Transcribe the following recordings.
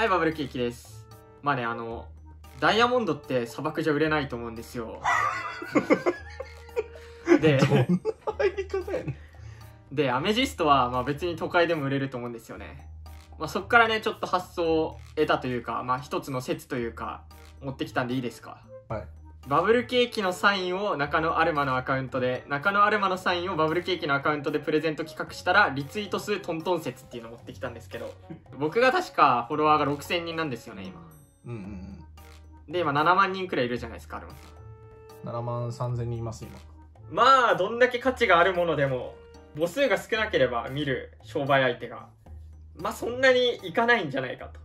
はい、バブルケーキです。まあね、あの、ダイヤモンドって砂漠じゃ売れないと思うんですよ。で、どんな入り方やねんで、アメジストはまあ別に都会でも売れると思うんですよね。まあそっからね、ちょっと発想を得たというか、まあ一つの説というか、持ってきたんでいいですか？はいバブルケーキのサインを中野アルマのアカウントで、中野アルマのサインをバブルケーキのアカウントでプレゼント企画したら、リツイート数トントン説っていうのを持ってきたんですけど、僕が確かフォロワーが6000人なんですよね、今。うんうんで、今7万人くらいいるじゃないですか、アルマさん。うん7万3000人います今まあ、どんだけ価値があるものでも、母数が少なければ見る商売相手が、まあそんなにいかないんじゃないかと。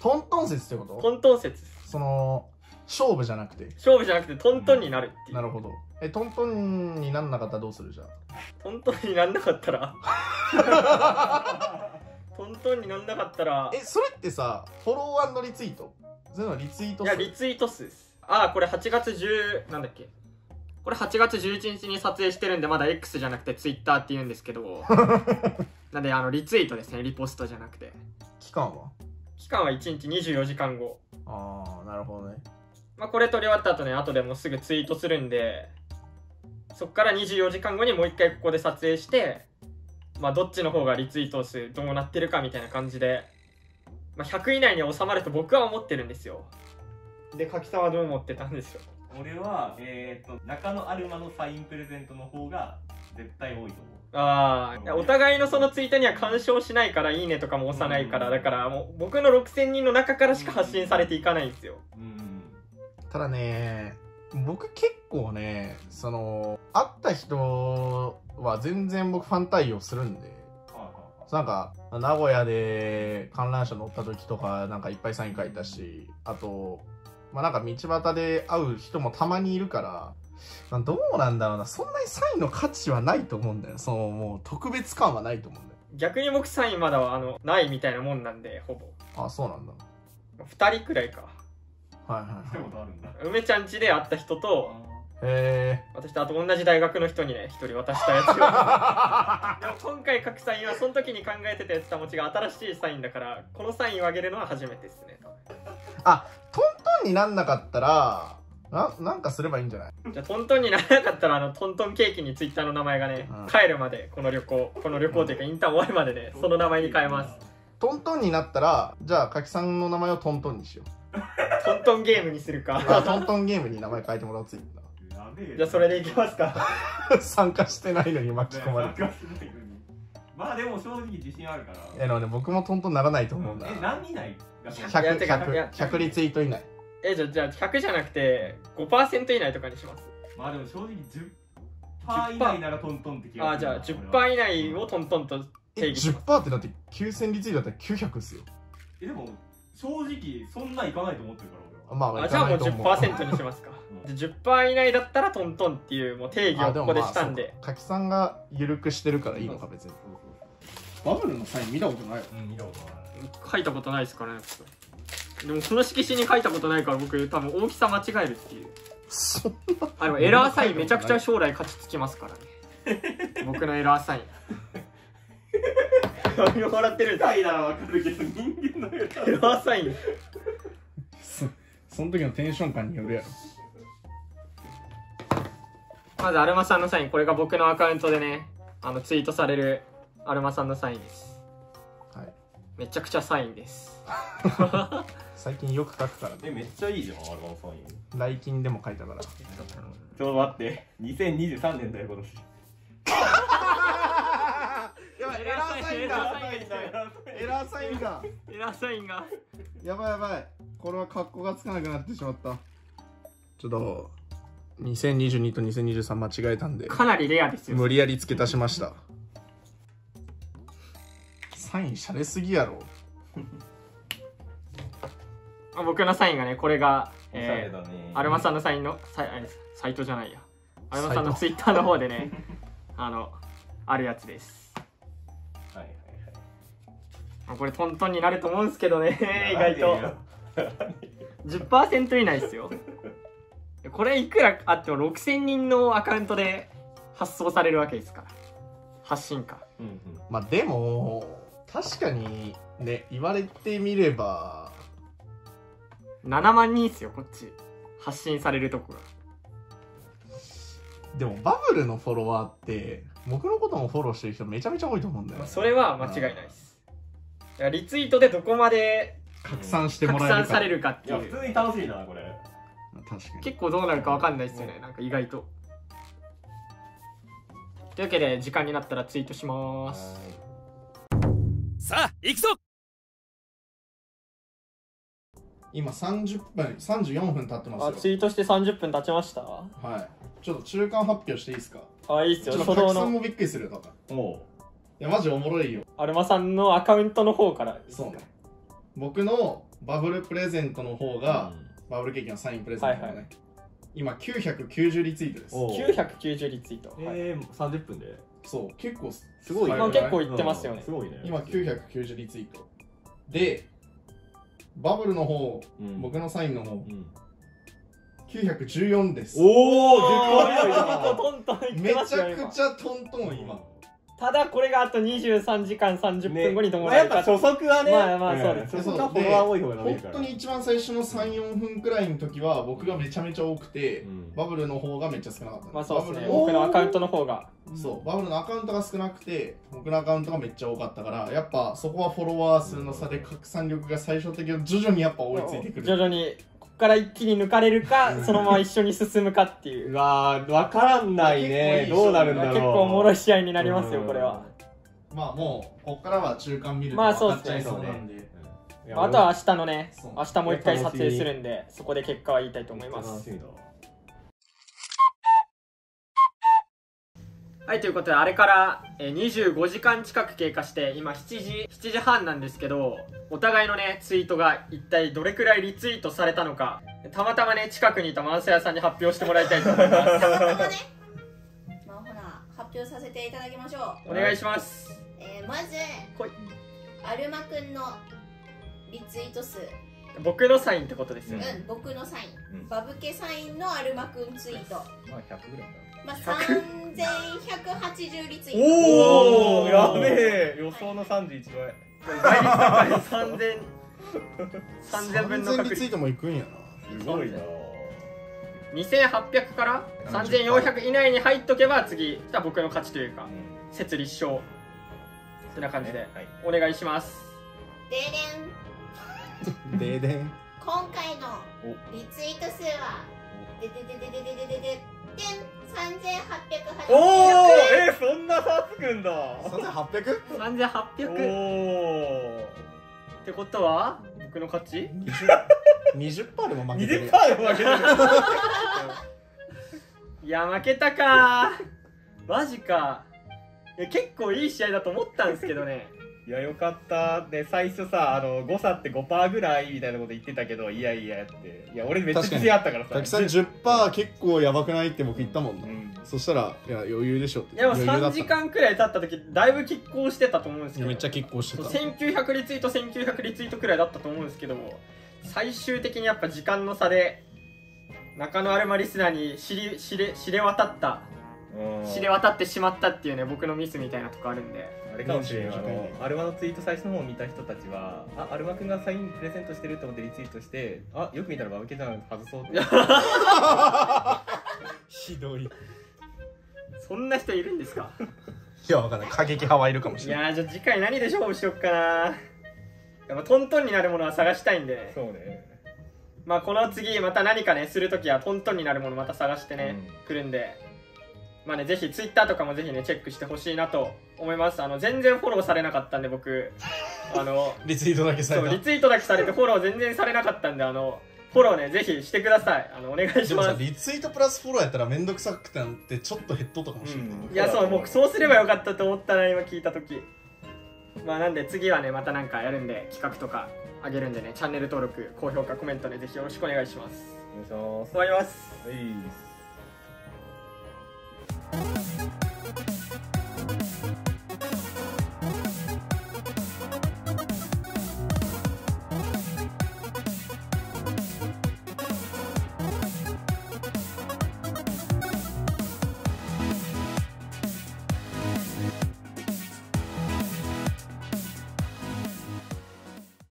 トントン説ってこと？トントン説。その勝負じゃなくて。勝負じゃなくてトントンになるっていう。なるほど。えトントンになんなかったらどうするじゃトントンになんなかったら、あ トントンになんなかったら、えそれってさフォローリツイート？そういうのはリツイートいや、リツイート数です。ああ、これ8月10、なんだっけ？これ8月11日に撮影してるんで、まだ X じゃなくて Twitter って言うんですけど、なんで、あの、リツイートですね、リポストじゃなくて。期間は？期間は1日24時間後。ああなるほどねまあ、これ撮り終わった後ね、後でもうすぐツイートするんで、そっから24時間後にもう一回ここで撮影して、まあ、どっちの方がリツイート数どうなってるかみたいな感じで、まあ、100以内に収まると僕は思ってるんですよ。で、柿さんはどう思ってたんですよ？俺は、えー、と中野アルマのサインプレゼントの方が絶対多いと思うああ、お互いのそのツイートには干渉しないから、いいねとかも押さないから、だからもう僕の6000人の中からしか発信されていかないんですよ。うんただね僕結構ねその会った人は全然僕ファン対応するんで。なんか名古屋で観覧車乗った時とかなんかいっぱいサイン書いたしあとまあなんか道端で会う人もたまにいるからまあどうなんだろうな。そんなにサインの価値はないと思うんだよ。そのもう特別感はないと思うんだよ。逆に僕サインまだはあのないみたいなもんなんで、ほぼ。あそうなんだ。2人くらいか。はいはいしたはい。ことあるんだ梅ちゃん家で会った人と、へ私とあと同じ大学の人にね、一人渡したやつが。でも今回書くサインは、その時に考えてたやつとはも違う新しいサインだから、このサインをあげるのは初めてですね。あトントンになんなかったらななんかすればいいんじゃない？じゃあ、トントンにならなかったら、あの、トントンケーキにツイッターの名前がね、うん。帰るまで、この旅行、この旅行というか、インターン終わるまでね、その名前に変えます。トントンになったらじゃあ柿さんの名前をトントンにしよトントンゲームにするうあか。トントンゲームに名前変えてもらおうついやべえじゃあ、それでいきますか。参加してないのに巻き込まれてまあでも正直自信あるから。えでもね僕もトントンならないと思うんだ。え何以内い？やてかい 100, や 100, 100リツイート以内。え、じゃあ、じゃあ100じゃなくて、5%以内とかにします。まあでも正直10%以内ならトントンって気がするあじゃあ10%以内をトントンとえ定義します。10%ってだって9000リツイートだったら900ですよ。えでも正直そんないかないと思ってるからまあまああじゃあもういかないと思10%にしますか。じゃあ10%以内だったらトントンっていうもう定義をここでしたんで。柿さんが緩くしてるからいいのか別に。バブルのサイン見たことないうん見たことない。書いたことないですからねでもこの色紙に書いたことないから僕多分大きさ間違えるっていう。そあでもエラーサインめちゃくちゃ将来価値つきますからね。僕のエラーサイン何を笑ってるんですか世界ならわかるけど人間のやつエラーサインそその時のテンション感によるやろ。まずアルマさんのサインこれが僕のアカウントでねあのツイートされるアルマさんのサインです。はい。めちゃくちゃサインです。最近よく書くからね。えめっちゃいいじゃんアルバムサイン。来金でも書いたから。ちょっと待って。2023年だよ今年エラーサインだエラーサインがエラーサインがやばいやばいこれは格好がつかな。くな。ってしまったちょっと2022と2023間違えたんでかな。りレアですよ無理やり付け足しましたサインしゃれすぎやろ僕のサインがねこれが、えだね、アルマさんのサインのサイサイトじゃな。いやアルマさんのツイッターの方でねあのあるやつですこれトントンになると思うんですけどね。は い意外と。10%以内ですよ。これいくらあっても6000人のアカウントで発送されるわけですから。発信か。うんうん。まあでも確かにね言われてみれば。7万人っすよこっち。発信されるとこが。でもバブルのフォロワーって僕のこともフォローしてる人めちゃめちゃ多いと思うんだよまあ、それは間違いないですリツイートでどこまで拡散しても拡らえるか。散されるかっていやいう普通に楽しいなこれ。確かに。結構どうなるか分かんないですよね。なんか意外と。というわけで時間になったらツイートします。さあ行くぞ。今30分34分経ってますよ。あツイートして30分経ちました？はい。ちょっと中間発表していいですか？あいいっすちょっとよ初動の。拡散もびっくりするよ多分。もいやマジおもろいよ。アルマさんのアカウントの方から。そうね。僕のバブルプレゼントの方うが、バブルケーキのサインプレゼントのね、はいはい。今990リツイートです。おう990リツイート、はい。えー、30分で？そう結構すすごいね。まあ結構いってますよね。うん。すごいね今990リツイート。でバブルの方、うん。僕のサインの方うん。914です。おおおー10トントントンいっめちゃくちゃトントン今ただこれがあと23時間30分後にどうまあやっぱ初速はね。まあまあそうです。初速はフォロワー多い方が伸び本るから。当に一番最初の34分くらいの時は僕がめちゃめちゃ多くて、うん。バブルの方がめっちゃ少なかったまあそうですね。バブルの僕のアカウントの方が。そう。バブルのアカウントが少なくて僕のアカウントがめっちゃ多かったからやっぱそこはフォロワー数の差で拡散力が最終的に徐々にやっぱ追いついてくる。徐々にから一気に抜かれるかそのまま一緒に進むかっていう。うわー分からんないね。いいどうなるんだろう。結構おもろい試合になりますようん。これは。まあもうこっからは中間見るとまあ分かっちゃいそうそうなん。で、まああとは明日のねそう。明日もう一回撮影するんでそこで結果は言いたいと思いますはいということであれからえー25時間近く経過して今7時7時半なんですけどお互いのねツイートが一体どれくらいリツイートされたのかたまたまね近くにいたマンサヤさんに発表してもらいたいと思います。たまたまねまあほら発表させていただきましょう。お願いします。えー、まずアルマくんのリツイート数。僕のサインってことですようん、ね、僕のサイン、うん。バブケサインのアルマくんツイート。まあ100ぐらいかまあ3180リツイートおおーやべえ。予想の31倍。倍率高い。3000 3000分の3000確率。リツイートもいくんやなすごいな2800から3400以内に入っとけば次じゃあ僕の勝ちというか設立証そんな感じで。はい。お願いします。ででん。ででん。今回のリツイート数はででででででででで。でん3880おおえそんな差つくんだ。3800? 3800おってことは僕の勝ち？20%, でも負けてる。20%で負けてる。いや負けたかマジか。いや結構いい試合だと思ったんですけどねいやよかった。で最初さあの誤差って5%ぐらいみたいなこと言ってたけどいやいやって。いや俺めっちゃ自信あったからさ。滝さん10%結構やばくないって僕言ったもんな、うん。そしたらいや余裕でしょって。いやもう余裕だった。3時間くらい経った時だいぶ拮抗してたと思うんですけど。めっちゃ拮抗してた。1900リツイート1900リツイートくらいだったと思うんですけども最終的にやっぱ時間の差で中野アルマリスナーに知り知れ知れ渡った。うん。知れ渡ってしまったっていうね僕のミスみたいなとこあるんで。あれかもしれんあ24時間のアルマのツイート最初の方を見た人たちはあアルマくんがサインプレゼントしてると思ってリツイートしてあよく見たらバブケちゃん外そうって。ひどい。いそんな人いるんですか？やわかんない。過激派はいるかもしいれないやーじゃあ次回何で勝負しよっかな。やっぱトントンになるものは探したいんで。ねそうね。まあこの次また何かねするときはトントンになるものまた探してね、来るんでまあねぜひツイッターとかもぜひねチェックしてほしいなと思います。あの全然フォローされなかったんで僕。あの リツイートだけされた。そうリツイートだけされてフォロー全然されなかったんであのフォローねぜひしてください。あのお願いしでもますさリツイートプラスフォローやったらめんどくさくてなんてちょっとヘッドとかもしれない、うんいやそう僕そうすればよかったと思ったな今聞いた時。まあなんで次はねまたなんかやるんで企画とかあげるんでねチャンネル登録高評価コメントねぜひよろしくお願いします。お願いします。終わります。はい Thank you.